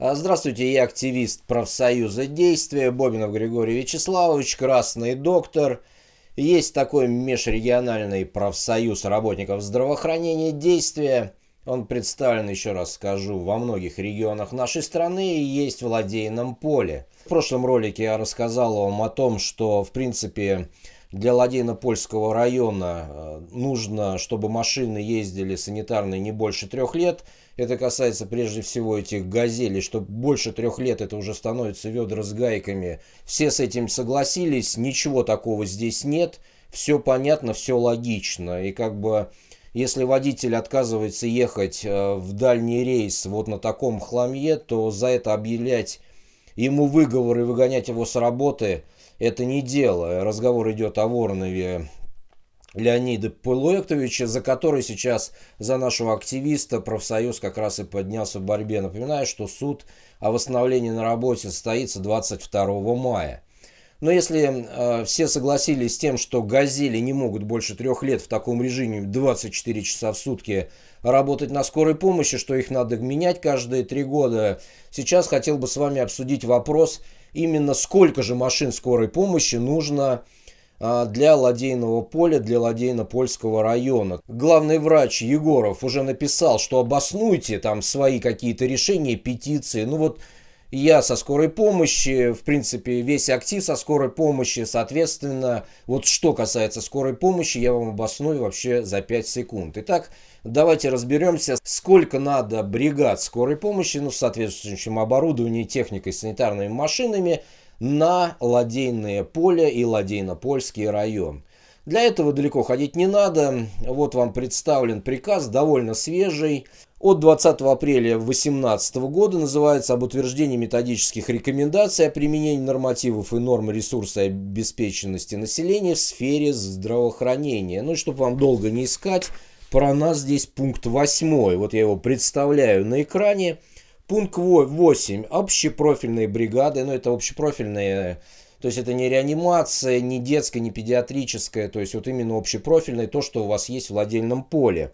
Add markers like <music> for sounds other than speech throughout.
А, здравствуйте, я активист профсоюза действия Бобинов Григорий Вячеславович, красный доктор. Есть такой межрегиональный профсоюз работников здравоохранения действия. Он представлен, еще раз скажу, во многих регионах нашей страны и есть в ладейном поле. В прошлом ролике я рассказал вам о том, что, в принципе, для Ладейно-Польского района э, нужно, чтобы машины ездили санитарные не больше трех лет. Это касается прежде всего этих газелей, что больше трех лет это уже становится ведра с гайками. Все с этим согласились, ничего такого здесь нет. Все понятно, все логично. И как бы если водитель отказывается ехать э, в дальний рейс вот на таком хламье, то за это объявлять ему выговор и выгонять его с работы – это не дело. Разговор идет о Воронове Леонида Пылуэктовича, за который сейчас за нашего активиста профсоюз как раз и поднялся в борьбе. Напоминаю, что суд о восстановлении на работе состоится 22 мая. Но если э, все согласились с тем, что «Газели» не могут больше трех лет в таком режиме 24 часа в сутки работать на скорой помощи, что их надо менять каждые три года, сейчас хотел бы с вами обсудить вопрос, именно сколько же машин скорой помощи нужно э, для ладейного поля, для ладейно-польского района. Главный врач Егоров уже написал, что обоснуйте там свои какие-то решения, петиции. Ну вот я со скорой помощи, в принципе, весь актив со скорой помощи, соответственно, вот что касается скорой помощи, я вам обосную вообще за 5 секунд. Итак, давайте разберемся, сколько надо бригад скорой помощи, ну, с соответствующим оборудованием, техникой, санитарными машинами на Ладейное поле и Ладейно-Польский район. Для этого далеко ходить не надо. Вот вам представлен приказ, довольно свежий. От 20 апреля 2018 года называется об утверждении методических рекомендаций о применении нормативов и норм ресурса обеспеченности населения в сфере здравоохранения. Ну и чтобы вам долго не искать, про нас здесь пункт 8. Вот я его представляю на экране. Пункт 8. Общепрофильные бригады. Ну это общепрофильные то есть это не реанимация, не детская, не педиатрическая, то есть вот именно общепрофильное, то, что у вас есть в владельном поле.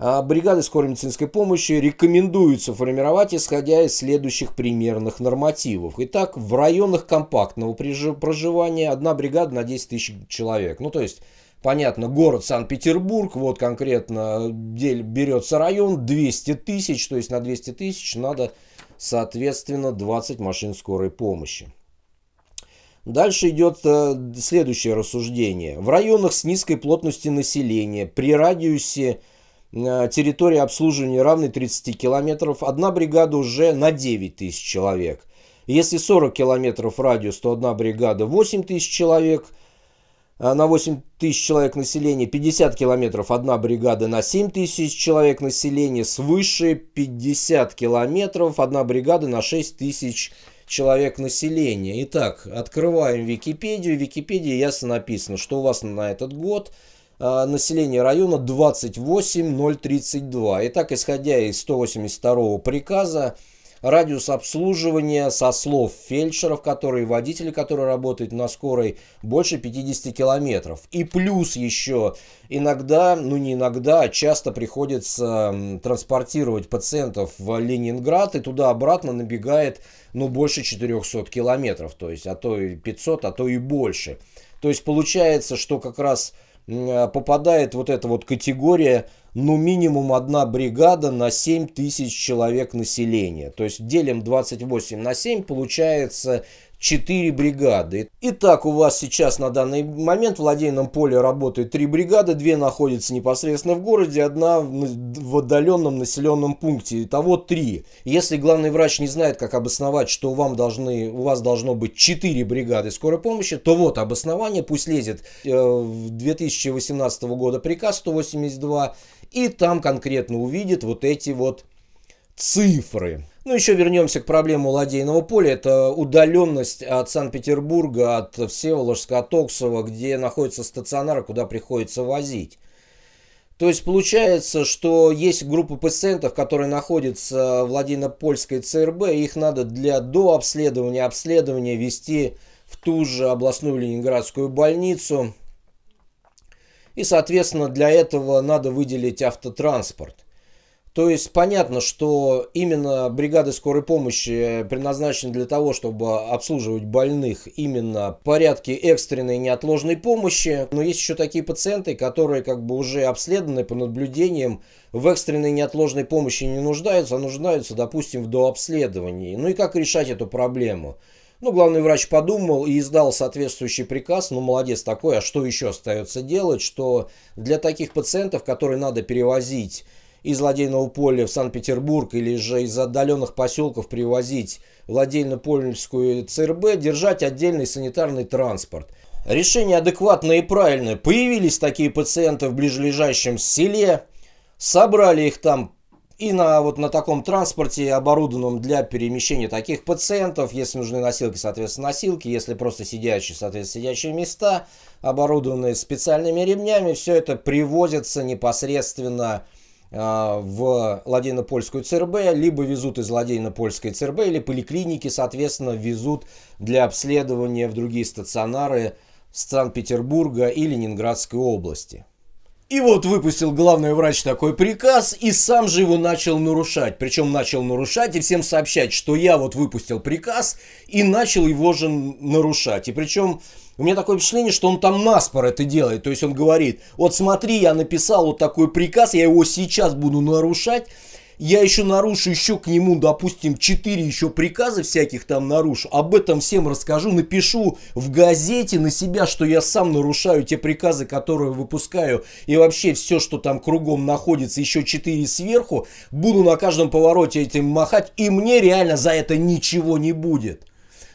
А бригады скорой медицинской помощи рекомендуется формировать, исходя из следующих примерных нормативов. Итак, в районах компактного проживания одна бригада на 10 тысяч человек. Ну, то есть, понятно, город Санкт-Петербург, вот конкретно берется район 200 тысяч, то есть на 200 тысяч надо, соответственно, 20 машин скорой помощи. Дальше идет э, следующее рассуждение. В районах с низкой плотностью населения, при радиусе э, территории обслуживания равной 30 километров, одна бригада уже на 9 тысяч человек. Если 40 километров радиус, то одна бригада 8 тысяч человек, на 8 тысяч человек населения, 50 километров одна бригада на 7 тысяч человек населения, свыше 50 километров одна бригада на 6 тысяч человек населения. Итак, открываем Википедию. В Википедии ясно написано, что у вас на этот год э, население района 28032. Итак, исходя из 182 приказа, Радиус обслуживания со слов фельдшеров, которые водители, которые работают на скорой, больше 50 километров. И плюс еще иногда, ну не иногда, а часто приходится транспортировать пациентов в Ленинград и туда-обратно набегает ну больше 400 километров, то есть а то и 500, а то и больше. То есть получается, что как раз попадает вот эта вот категория ну минимум одна бригада на 7 тысяч человек населения. То есть делим 28 на 7, получается 4 бригады. Итак, у вас сейчас на данный момент в ладейном поле работает 3 бригады, 2 находятся непосредственно в городе, одна в отдаленном населенном пункте. Итого 3. Если главный врач не знает, как обосновать, что вам должны, у вас должно быть 4 бригады скорой помощи, то вот обоснование, пусть лезет э, в 2018 года приказ 182, и там конкретно увидит вот эти вот цифры. Ну, еще вернемся к проблеме ладейного поля. Это удаленность от Санкт-Петербурга, от Всеволожска, от Оксова, где находится стационар, куда приходится возить. То есть получается, что есть группа пациентов, которые находятся в Ладейно-Польской ЦРБ, их надо для дообследования, обследования вести в ту же областную ленинградскую больницу. И, соответственно, для этого надо выделить автотранспорт. То есть понятно, что именно бригады скорой помощи предназначены для того, чтобы обслуживать больных именно в порядке экстренной неотложной помощи. Но есть еще такие пациенты, которые как бы уже обследованы по наблюдениям в экстренной неотложной помощи не нуждаются, а нуждаются, допустим, в дообследовании. Ну и как решать эту проблему? Ну, главный врач подумал и издал соответствующий приказ. Ну, молодец такой, а что еще остается делать? Что для таких пациентов, которые надо перевозить из Ладейного поля в Санкт-Петербург или же из отдаленных поселков привозить в Ладейно-Польскую ЦРБ, держать отдельный санитарный транспорт. Решение адекватное и правильное. Появились такие пациенты в ближайшем селе, собрали их там и на, вот на таком транспорте, оборудованном для перемещения таких пациентов, если нужны носилки, соответственно, носилки, если просто сидящие, соответственно, сидящие места, оборудованные специальными ремнями, все это привозится непосредственно а, в Ладейно-Польскую ЦРБ, либо везут из Ладейно-Польской ЦРБ, или поликлиники, соответственно, везут для обследования в другие стационары Санкт-Петербурга и Ленинградской области. И вот выпустил главный врач такой приказ и сам же его начал нарушать. Причем начал нарушать и всем сообщать, что я вот выпустил приказ и начал его же нарушать. И причем у меня такое впечатление, что он там наспор это делает. То есть он говорит, вот смотри, я написал вот такой приказ, я его сейчас буду нарушать я еще нарушу еще к нему, допустим, 4 еще приказа всяких там нарушу, об этом всем расскажу, напишу в газете на себя, что я сам нарушаю те приказы, которые выпускаю, и вообще все, что там кругом находится, еще 4 сверху, буду на каждом повороте этим махать, и мне реально за это ничего не будет.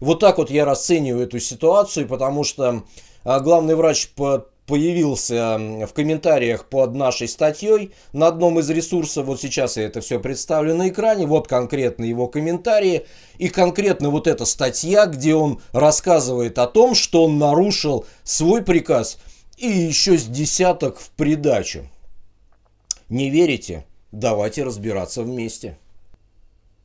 Вот так вот я расцениваю эту ситуацию, потому что а, главный врач по появился в комментариях под нашей статьей на одном из ресурсов. Вот сейчас я это все представлю на экране. Вот конкретно его комментарии. И конкретно вот эта статья, где он рассказывает о том, что он нарушил свой приказ и еще с десяток в придачу. Не верите? Давайте разбираться вместе.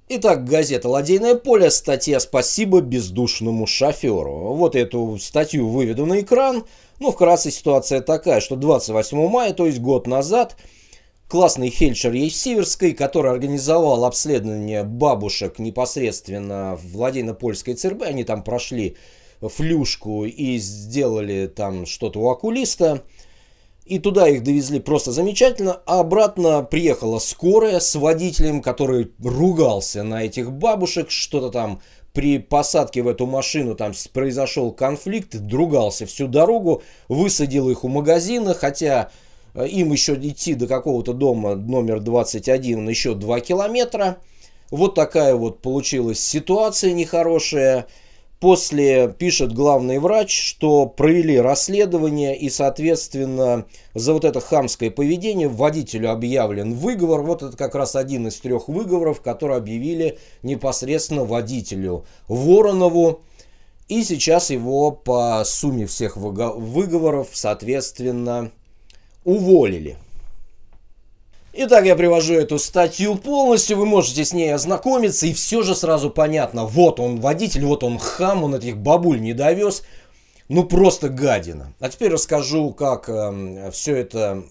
Итак, газета «Ладейное поле», статья «Спасибо бездушному шоферу». Вот эту статью выведу на экран. Ну, вкратце ситуация такая, что 28 мая, то есть год назад, классный фельдшер Ейсиверской, который организовал обследование бабушек непосредственно в Ладейно-Польской ЦРБ, они там прошли флюшку и сделали там что-то у окулиста, и туда их довезли просто замечательно, а обратно приехала скорая с водителем, который ругался на этих бабушек, что-то там при посадке в эту машину там произошел конфликт, другался всю дорогу, высадил их у магазина, хотя э, им еще идти до какого-то дома номер 21 еще 2 километра. Вот такая вот получилась ситуация нехорошая. После пишет главный врач, что провели расследование и, соответственно, за вот это хамское поведение водителю объявлен выговор. Вот это как раз один из трех выговоров, которые объявили непосредственно водителю Воронову. И сейчас его по сумме всех выговоров, соответственно, уволили. Итак, я привожу эту статью полностью, вы можете с ней ознакомиться, и все же сразу понятно, вот он водитель, вот он хам, он этих бабуль не довез, ну просто гадина. А теперь расскажу, как э, эм, все это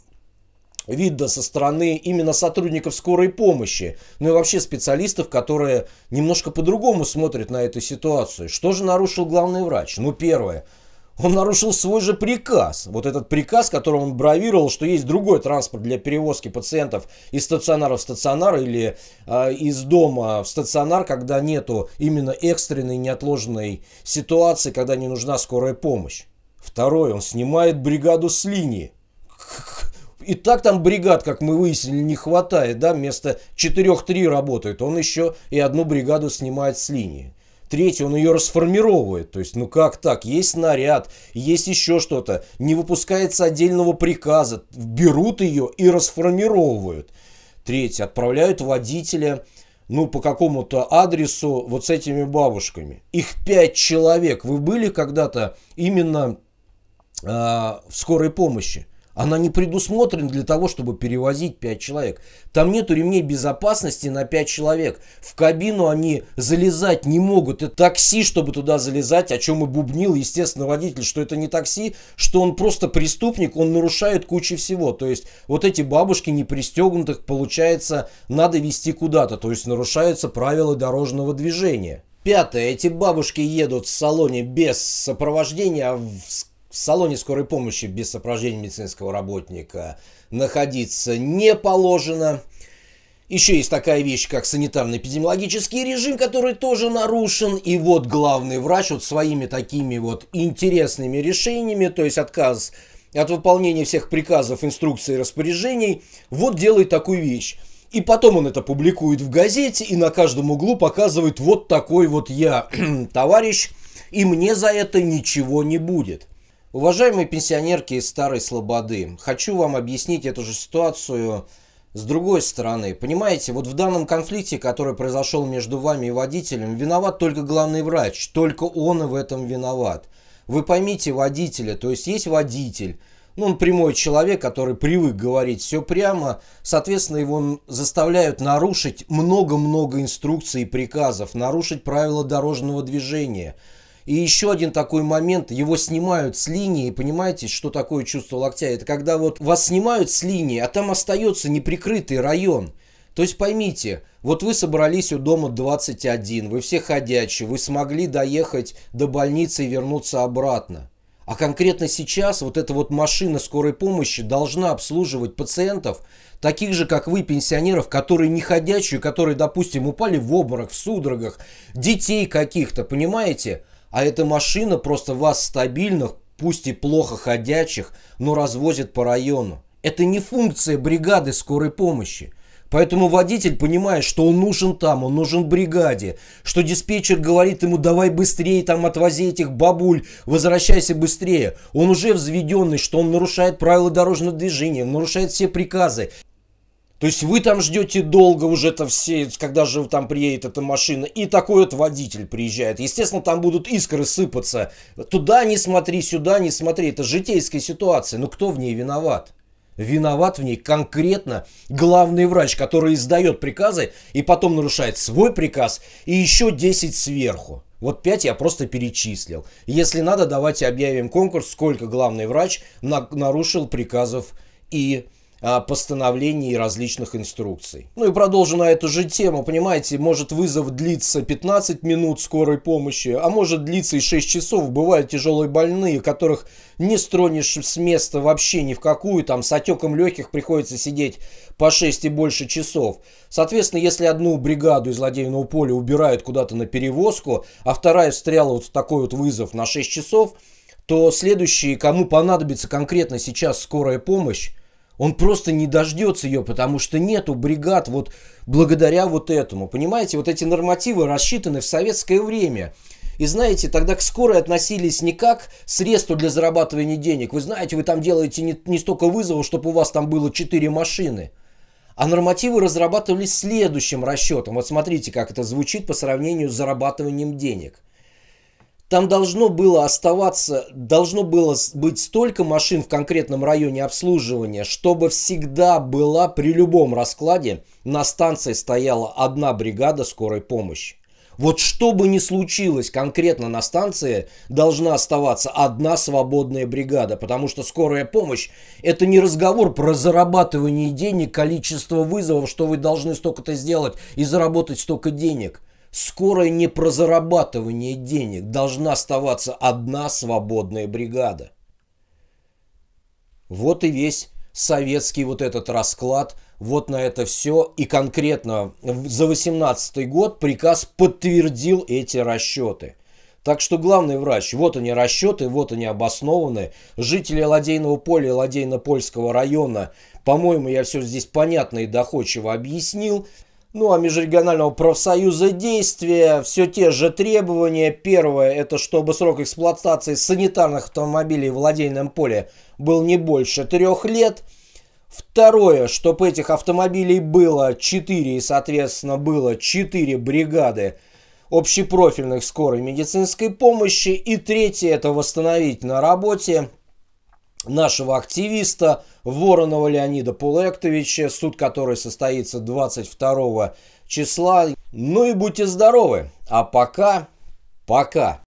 видно со стороны именно сотрудников скорой помощи, ну и вообще специалистов, которые немножко по-другому смотрят на эту ситуацию. Что же нарушил главный врач? Ну первое – он нарушил свой же приказ. Вот этот приказ, которым он бравировал, что есть другой транспорт для перевозки пациентов из стационара в стационар или э, из дома в стационар, когда нету именно экстренной неотложной ситуации, когда не нужна скорая помощь. Второй, он снимает бригаду с линии. И так там бригад, как мы выяснили, не хватает, да, вместо 4-3 работает, он еще и одну бригаду снимает с линии. Третий, он ее расформировывает. То есть, ну как так? Есть снаряд, есть еще что-то. Не выпускается отдельного приказа. Берут ее и расформировывают. Третий, отправляют водителя ну, по какому-то адресу вот с этими бабушками. Их пять человек. Вы были когда-то именно э, в скорой помощи? Она не предусмотрена для того, чтобы перевозить 5 человек. Там нету ремней безопасности на 5 человек. В кабину они залезать не могут. Это такси, чтобы туда залезать, о чем и бубнил, естественно, водитель, что это не такси, что он просто преступник, он нарушает кучу всего. То есть вот эти бабушки не пристегнутых, получается, надо вести куда-то. То есть нарушаются правила дорожного движения. Пятое. Эти бабушки едут в салоне без сопровождения, а в в салоне скорой помощи без сопровождения медицинского работника находиться не положено. Еще есть такая вещь, как санитарно-эпидемиологический режим, который тоже нарушен. И вот главный врач вот своими такими вот интересными решениями, то есть отказ от выполнения всех приказов, инструкций и распоряжений, вот делает такую вещь. И потом он это публикует в газете и на каждом углу показывает вот такой вот я <clears throat> товарищ, и мне за это ничего не будет. Уважаемые пенсионерки из Старой Слободы, хочу вам объяснить эту же ситуацию с другой стороны. Понимаете, вот в данном конфликте, который произошел между вами и водителем, виноват только главный врач, только он и в этом виноват. Вы поймите водителя, то есть есть водитель, ну, он прямой человек, который привык говорить все прямо, соответственно, его заставляют нарушить много-много инструкций и приказов, нарушить правила дорожного движения – и еще один такой момент, его снимают с линии, понимаете, что такое чувство локтя? Это когда вот вас снимают с линии, а там остается неприкрытый район. То есть поймите, вот вы собрались у дома 21, вы все ходячие, вы смогли доехать до больницы и вернуться обратно. А конкретно сейчас вот эта вот машина скорой помощи должна обслуживать пациентов, таких же, как вы, пенсионеров, которые не ходячие, которые, допустим, упали в обморок, в судорогах, детей каких-то, понимаете? А эта машина просто вас стабильных, пусть и плохо ходячих, но развозит по району. Это не функция бригады скорой помощи. Поэтому водитель понимает, что он нужен там, он нужен бригаде, что диспетчер говорит ему давай быстрее там отвози этих бабуль, возвращайся быстрее. Он уже взведенный, что он нарушает правила дорожного движения, нарушает все приказы. То есть вы там ждете долго уже это все, когда же там приедет эта машина, и такой вот водитель приезжает. Естественно, там будут искры сыпаться. Туда не смотри, сюда не смотри. Это житейская ситуация. Но кто в ней виноват? Виноват в ней конкретно главный врач, который издает приказы и потом нарушает свой приказ и еще 10 сверху. Вот 5 я просто перечислил. Если надо, давайте объявим конкурс, сколько главный врач на нарушил приказов и постановлений и различных инструкций. Ну и продолжу на эту же тему, понимаете, может вызов длиться 15 минут скорой помощи, а может длиться и 6 часов. Бывают тяжелые больные, которых не стронешь с места вообще ни в какую, там с отеком легких приходится сидеть по 6 и больше часов. Соответственно, если одну бригаду из ладейного поля убирают куда-то на перевозку, а вторая встряла вот в такой вот вызов на 6 часов, то следующие, кому понадобится конкретно сейчас скорая помощь, он просто не дождется ее, потому что нету бригад вот благодаря вот этому. Понимаете, вот эти нормативы рассчитаны в советское время. И знаете, тогда к скорой относились не как средство для зарабатывания денег. Вы знаете, вы там делаете не, не столько вызовов, чтобы у вас там было 4 машины. А нормативы разрабатывались следующим расчетом. Вот смотрите, как это звучит по сравнению с зарабатыванием денег – там должно было оставаться, должно было быть столько машин в конкретном районе обслуживания, чтобы всегда была при любом раскладе на станции стояла одна бригада скорой помощи. Вот что бы ни случилось конкретно на станции, должна оставаться одна свободная бригада, потому что скорая помощь – это не разговор про зарабатывание денег, количество вызовов, что вы должны столько-то сделать и заработать столько денег – Скорая не про зарабатывание денег. Должна оставаться одна свободная бригада. Вот и весь советский вот этот расклад, вот на это все. И конкретно за 18 год приказ подтвердил эти расчеты. Так что главный врач, вот они расчеты, вот они обоснованы. Жители Ладейного поля и Ладейно-Польского района, по-моему, я все здесь понятно и доходчиво объяснил. Ну а межрегионального профсоюза действия все те же требования. Первое, это чтобы срок эксплуатации санитарных автомобилей в ладейном поле был не больше трех лет. Второе, чтобы этих автомобилей было 4 и, соответственно, было 4 бригады общепрофильных скорой медицинской помощи. И третье, это восстановить на работе нашего активиста Воронова Леонида Пулектовича, суд который состоится 22 числа. Ну и будьте здоровы. А пока, пока.